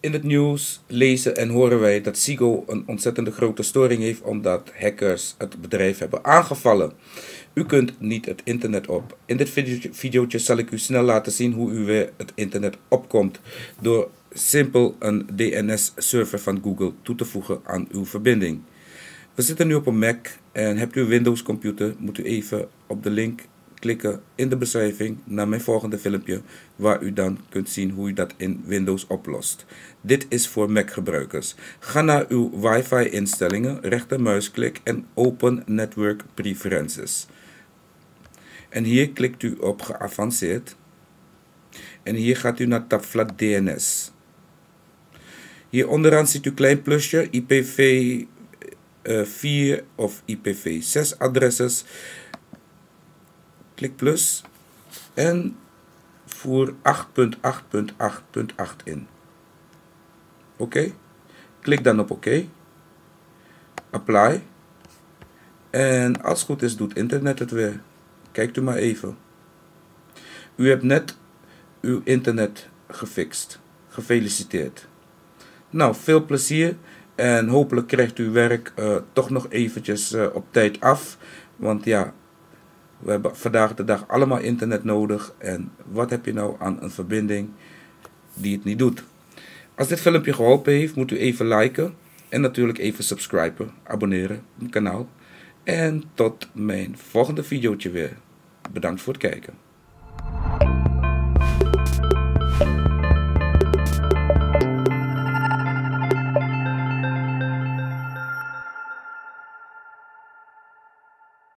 In het nieuws lezen en horen wij dat Sigo een ontzettende grote storing heeft omdat hackers het bedrijf hebben aangevallen. U kunt niet het internet op. In dit videootje zal ik u snel laten zien hoe u weer het internet opkomt door simpel een DNS-server van Google toe te voegen aan uw verbinding. We zitten nu op een Mac en hebt u een Windows computer, moet u even op de link klikken in de beschrijving naar mijn volgende filmpje waar u dan kunt zien hoe u dat in Windows oplost. Dit is voor Mac gebruikers. Ga naar uw wifi instellingen, rechtermuisklik en open Network Preferences. En hier klikt u op geavanceerd. En hier gaat u naar tabblad DNS. Hier onderaan ziet u klein plusje IPv4 uh, of IPv6 adresses. Klik plus en voer 8.8.8.8 in. Oké. Klik dan op oké. Apply. En als het goed is doet internet het weer. Kijkt u maar even. U hebt net uw internet gefixt. Gefeliciteerd. Nou, veel plezier en hopelijk krijgt u werk uh, toch nog eventjes uh, op tijd af. Want ja, we hebben vandaag de dag allemaal internet nodig. En wat heb je nou aan een verbinding die het niet doet? Als dit filmpje geholpen heeft, moet u even liken. En natuurlijk even subscriben, abonneren op mijn kanaal. En tot mijn volgende videootje weer. Bedankt voor het kijken.